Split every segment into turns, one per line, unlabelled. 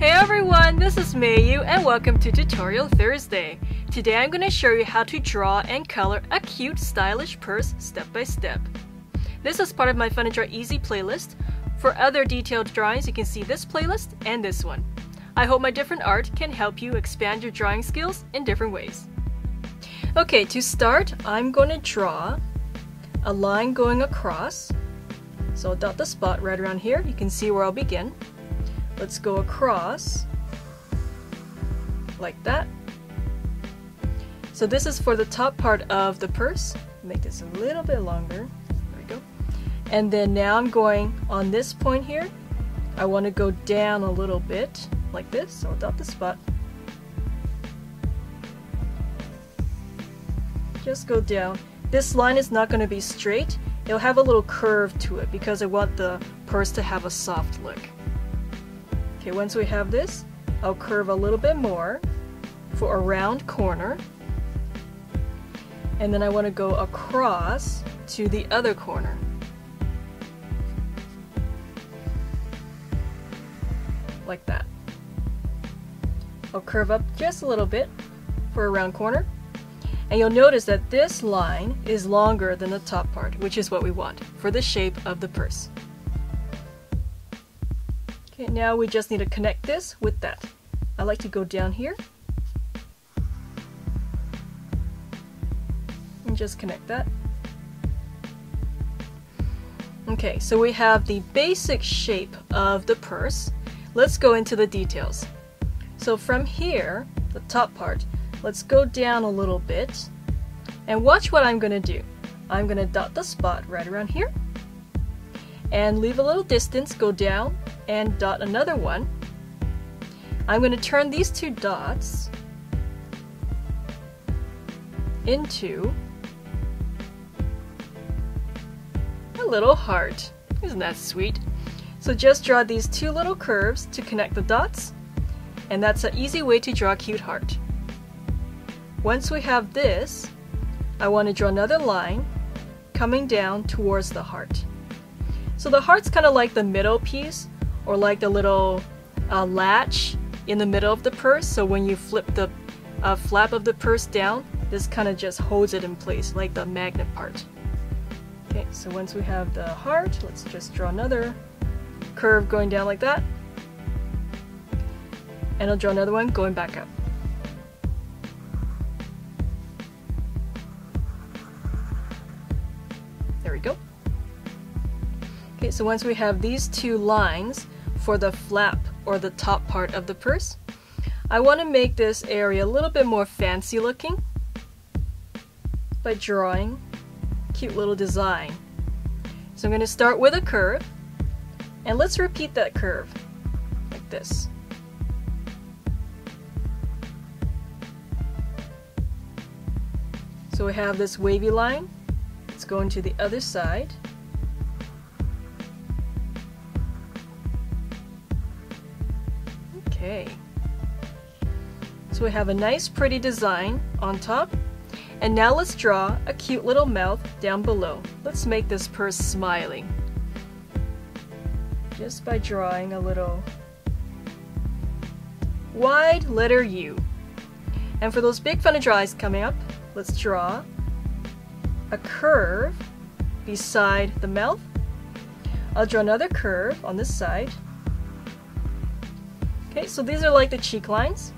Hey everyone, this is Mei Yu and welcome to Tutorial Thursday. Today I'm going to show you how to draw and color a cute stylish purse step by step. This is part of my Fun2Draw Easy playlist. For other detailed drawings you can see this playlist and this one. I hope my different art can help you expand your drawing skills in different ways. Okay, to start I'm going to draw a line going across. So I'll dot the spot right around here. You can see where I'll begin. Let's go across like that. So this is for the top part of the purse. Make this a little bit longer. There we go. And then now I'm going on this point here. I want to go down a little bit like this. So I'll dot the spot. Just go down. This line is not going to be straight. It'll have a little curve to it because I want the purse to have a soft look. Okay, once we have this, I'll curve a little bit more for a round corner. And then I want to go across to the other corner. Like that. I'll curve up just a little bit for a round corner. And you'll notice that this line is longer than the top part, which is what we want for the shape of the purse. Okay, now we just need to connect this with that. I like to go down here and just connect that. Okay, so we have the basic shape of the purse. Let's go into the details. So from here, the top part, Let's go down a little bit and watch what I'm going to do. I'm going to dot the spot right around here and leave a little distance, go down and dot another one. I'm going to turn these two dots into a little heart. Isn't that sweet? So just draw these two little curves to connect the dots and that's an easy way to draw a cute heart. Once we have this, I want to draw another line coming down towards the heart. So the heart's kind of like the middle piece or like the little uh, latch in the middle of the purse. So when you flip the uh, flap of the purse down, this kind of just holds it in place like the magnet part. Okay, so once we have the heart, let's just draw another curve going down like that. And I'll draw another one going back up. Okay, so once we have these two lines for the flap or the top part of the purse, I want to make this area a little bit more fancy looking by drawing cute little design. So I'm going to start with a curve and let's repeat that curve like this. So we have this wavy line it's going to the other side. Okay. So we have a nice pretty design on top. And now let's draw a cute little mouth down below. Let's make this purse smiling. Just by drawing a little wide letter U. And for those big fun eyes coming up, let's draw a curve beside the mouth. I'll draw another curve on this side. Okay, so these are like the cheek lines.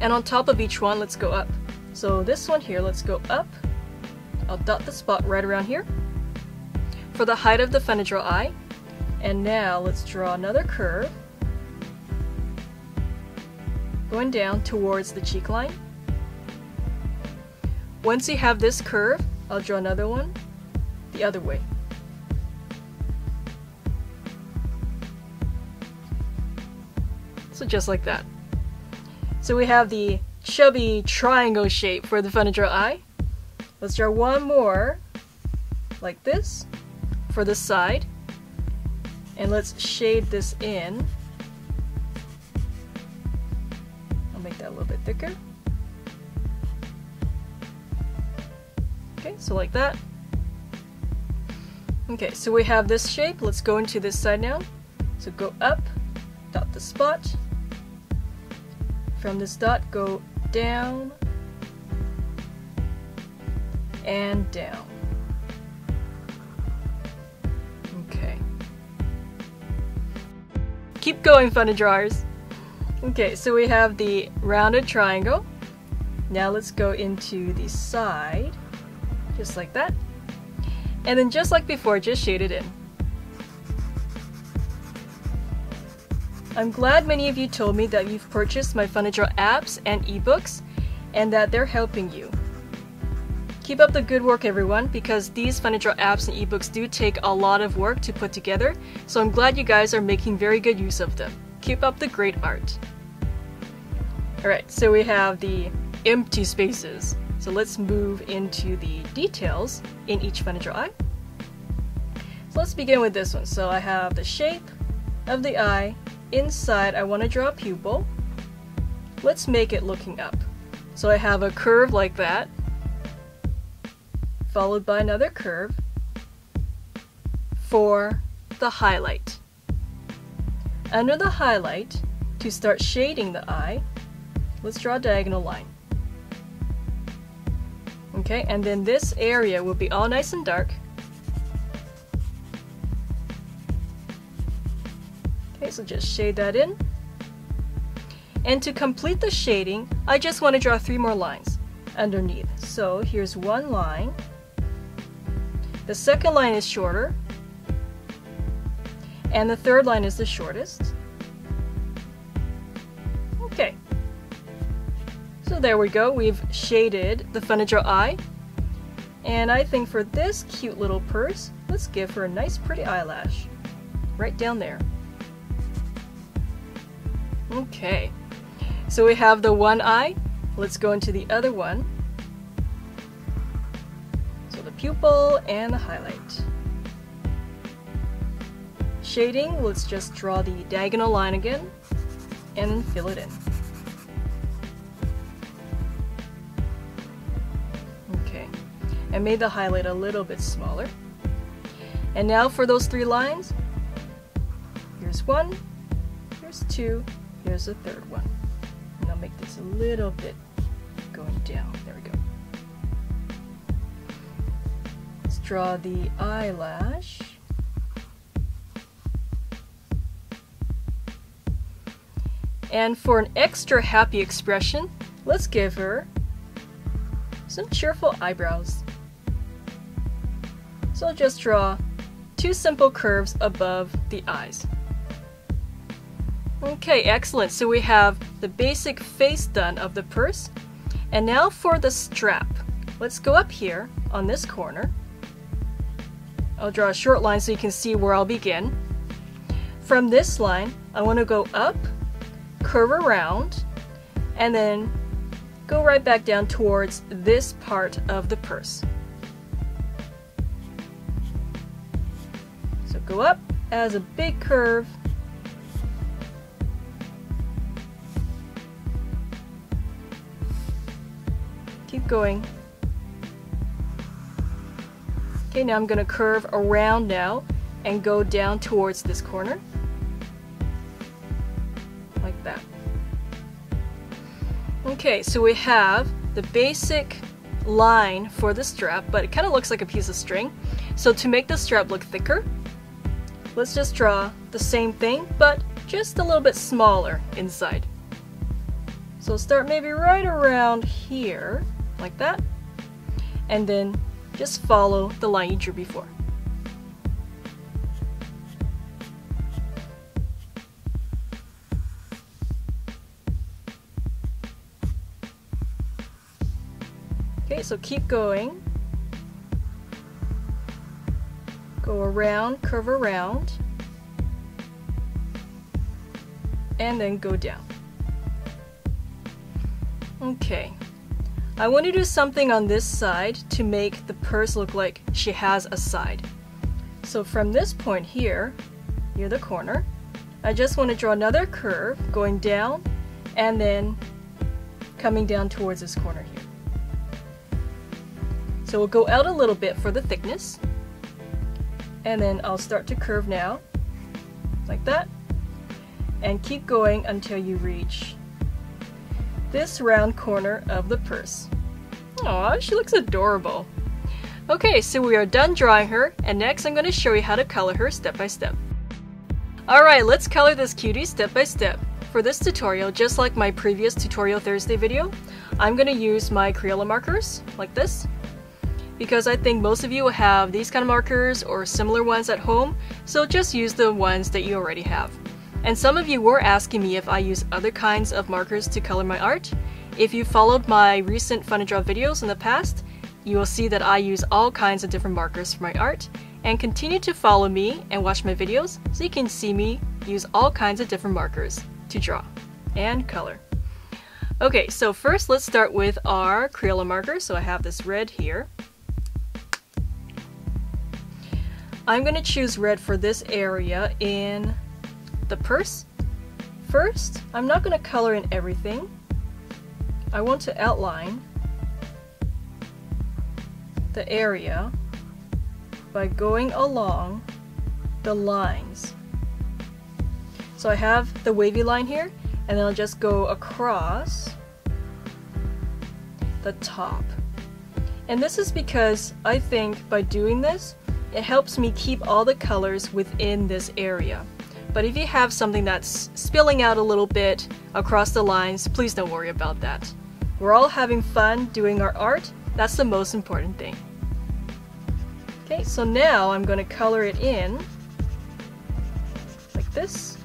And on top of each one, let's go up. So this one here, let's go up. I'll dot the spot right around here for the height of the Fun Draw eye. And now let's draw another curve going down towards the cheek line. Once you have this curve, I'll draw another one the other way. Just like that. So we have the chubby triangle shape for the Fun2Draw eye. Let's draw one more like this for the side. And let's shade this in. I'll make that a little bit thicker. Okay, so like that. Okay, so we have this shape. Let's go into this side now. So go up dot the spot. From this dot, go down and down. Okay. Keep going, funny drawers. Okay, so we have the rounded triangle. Now let's go into the side, just like that. And then just like before, just shade it in. I'm glad many of you told me that you've purchased my Draw apps and ebooks and that they're helping you. Keep up the good work everyone because these Draw apps and ebooks do take a lot of work to put together so I'm glad you guys are making very good use of them. Keep up the great art. Alright, so we have the empty spaces. So let's move into the details in each Draw eye. So let's begin with this one. So I have the shape of the eye inside I want to draw a pupil. Let's make it looking up. So I have a curve like that, followed by another curve for the highlight. Under the highlight, to start shading the eye, let's draw a diagonal line. Okay, and then this area will be all nice and dark, so just shade that in. And to complete the shading, I just want to draw three more lines underneath. So here's one line. The second line is shorter. And the third line is the shortest. Okay. So there we go. We've shaded the Funny eye. And I think for this cute little purse, let's give her a nice pretty eyelash. Right down there. Okay, so we have the one eye. Let's go into the other one. So the pupil and the highlight. Shading, let's just draw the diagonal line again and fill it in. Okay, I made the highlight a little bit smaller. And now for those three lines, here's one, here's two, Here's the third one. And I'll make this a little bit going down. There we go. Let's draw the eyelash. And for an extra happy expression, let's give her some cheerful eyebrows. So I'll just draw two simple curves above the eyes. Okay, excellent. So we have the basic face done of the purse. And now for the strap. Let's go up here on this corner. I'll draw a short line so you can see where I'll begin. From this line, I want to go up, curve around, and then go right back down towards this part of the purse. So go up as a big curve keep going. Okay, now I'm going to curve around now and go down towards this corner. Like that. Okay, so we have the basic line for the strap, but it kind of looks like a piece of string. So to make the strap look thicker, let's just draw the same thing, but just a little bit smaller inside. So start maybe right around here like that. And then just follow the line you drew before. Okay, so keep going. Go around, curve around, and then go down. Okay, I want to do something on this side to make the purse look like she has a side. So from this point here, near the corner, I just want to draw another curve going down and then coming down towards this corner here. So we'll go out a little bit for the thickness and then I'll start to curve now like that and keep going until you reach this round corner of the purse. Aw, she looks adorable. Okay, so we are done drawing her, and next I'm going to show you how to color her step by step. Alright, let's color this cutie step by step. For this tutorial, just like my previous Tutorial Thursday video, I'm going to use my Crayola markers, like this, because I think most of you will have these kind of markers or similar ones at home, so just use the ones that you already have. And some of you were asking me if I use other kinds of markers to color my art. If you followed my recent Fun2Draw videos in the past, you will see that I use all kinds of different markers for my art, and continue to follow me and watch my videos so you can see me use all kinds of different markers to draw and color. Okay, so first let's start with our Crayola marker. So I have this red here. I'm going to choose red for this area in the purse. First, I'm not going to color in everything. I want to outline the area by going along the lines. So I have the wavy line here, and then I'll just go across the top. And this is because I think by doing this, it helps me keep all the colors within this area. But if you have something that's spilling out a little bit across the lines, please don't worry about that. We're all having fun doing our art, that's the most important thing. Okay, so now I'm going to color it in like this.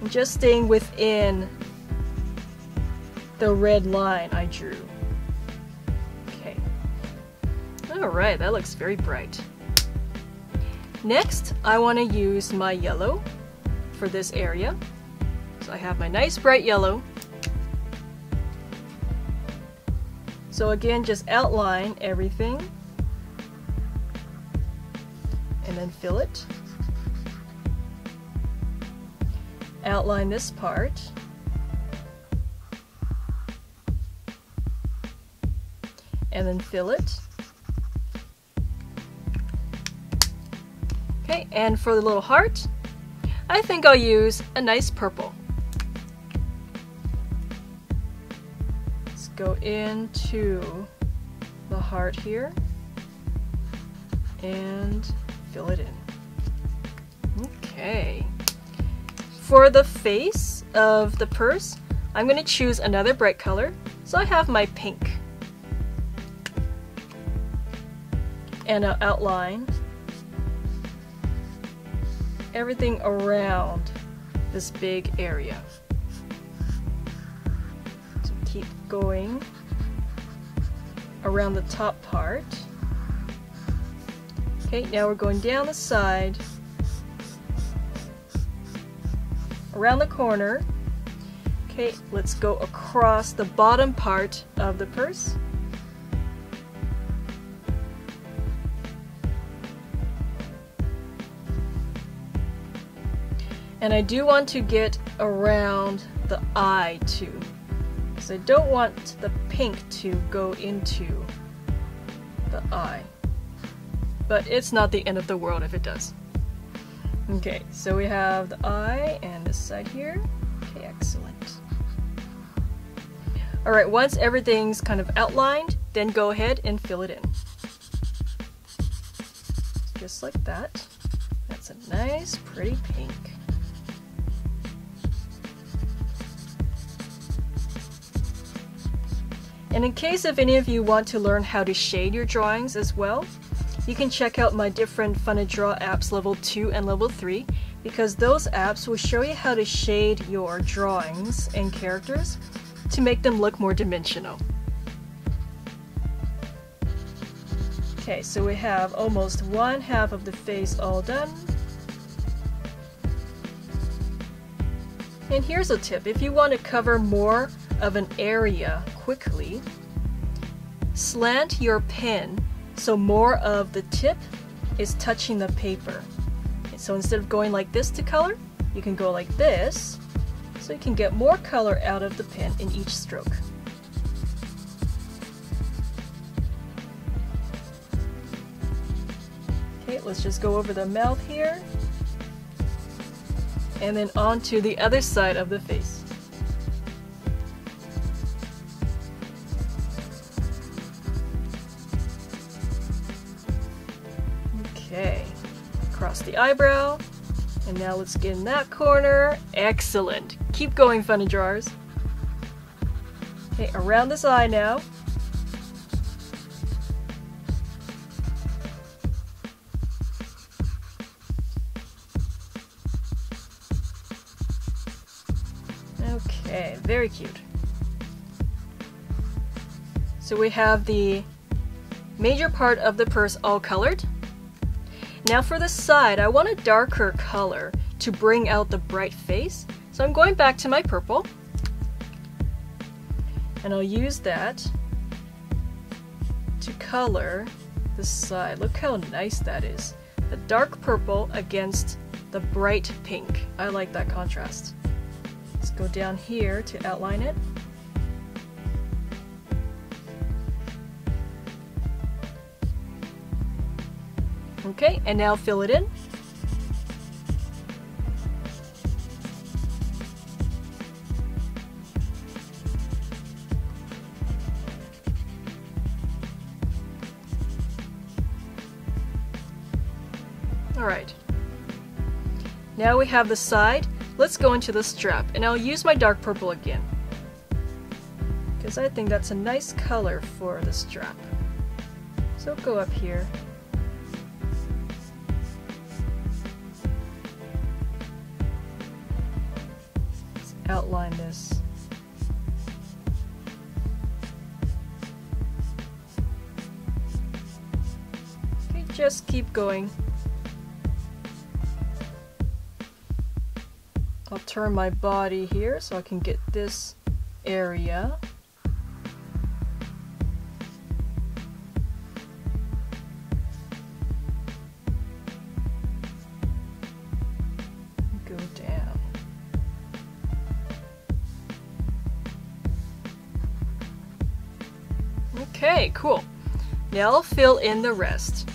And just staying within the red line I drew. Okay. Alright, that looks very bright. Next, I want to use my yellow for this area. So I have my nice bright yellow So again, just outline everything and then fill it. Outline this part. And then fill it. Okay, and for the little heart, I think I'll use a nice purple. Let's go into the heart here and fill it in. Okay. For the face of the purse, I'm going to choose another bright color. So I have my pink. And I'll outline everything around this big area So keep going around the top part. Okay, now we're going down the side, around the corner. Okay, let's go across the bottom part of the purse. And I do want to get around the eye too. Because I don't want the pink to go into the eye. But it's not the end of the world if it does. Okay, so we have the eye and this side here. Okay, excellent. Alright, once everything's kind of outlined, then go ahead and fill it in. Just like that. That's a nice, pretty pink. And in case if any of you want to learn how to shade your drawings as well, you can check out my different Fun2Draw apps level 2 and level 3 because those apps will show you how to shade your drawings and characters to make them look more dimensional. Okay, so we have almost one half of the face all done. And here's a tip, if you want to cover more of an area quickly, slant your pen so more of the tip is touching the paper. So instead of going like this to color, you can go like this, so you can get more color out of the pen in each stroke. Okay, let's just go over the mouth here. And then on to the other side of the face. Across the eyebrow. And now let's get in that corner. Excellent. Keep going, funny drawers. Okay, around this eye now. Okay, very cute. So we have the major part of the purse all colored. Now for the side, I want a darker color to bring out the bright face. So I'm going back to my purple. And I'll use that to color the side. Look how nice that is. The dark purple against the bright pink. I like that contrast. Let's go down here to outline it. Okay, and now fill it in. Alright. Now we have the side. Let's go into the strap, and I'll use my dark purple again. Because I think that's a nice color for the strap. So go up here. Outline this. Okay, just keep going. I'll turn my body here so I can get this area. Cool. Now I'll fill in the rest.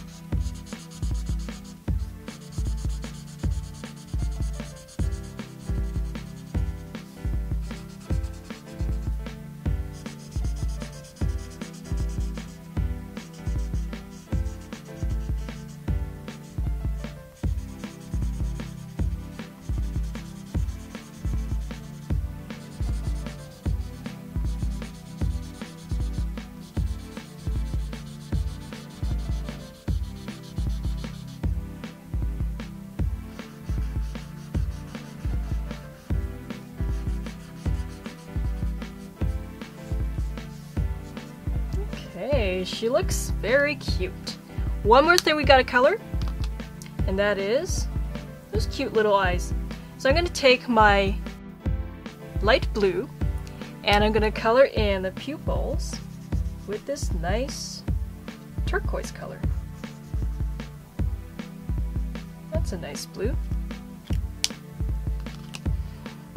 She looks very cute. One more thing we gotta color, and that is those cute little eyes. So I'm gonna take my light blue, and I'm gonna color in the pupils with this nice turquoise color. That's a nice blue.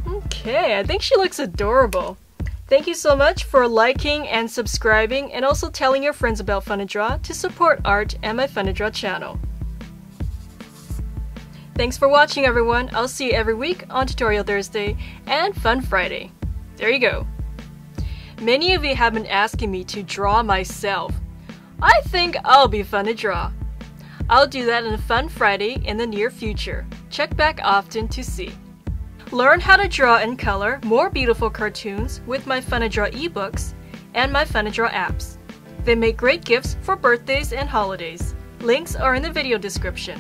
Okay, I think she looks adorable. Thank you so much for liking and subscribing and also telling your friends about Fun2Draw to support art and my Fun2Draw channel. Thanks for watching everyone. I'll see you every week on Tutorial Thursday and Fun Friday. There you go. Many of you have been asking me to draw myself. I think I'll be fun to draw. I'll do that on Fun Friday in the near future. Check back often to see. Learn how to draw and color more beautiful cartoons with my Fun2Draw ebooks and my Fun2Draw apps. They make great gifts for birthdays and holidays. Links are in the video description.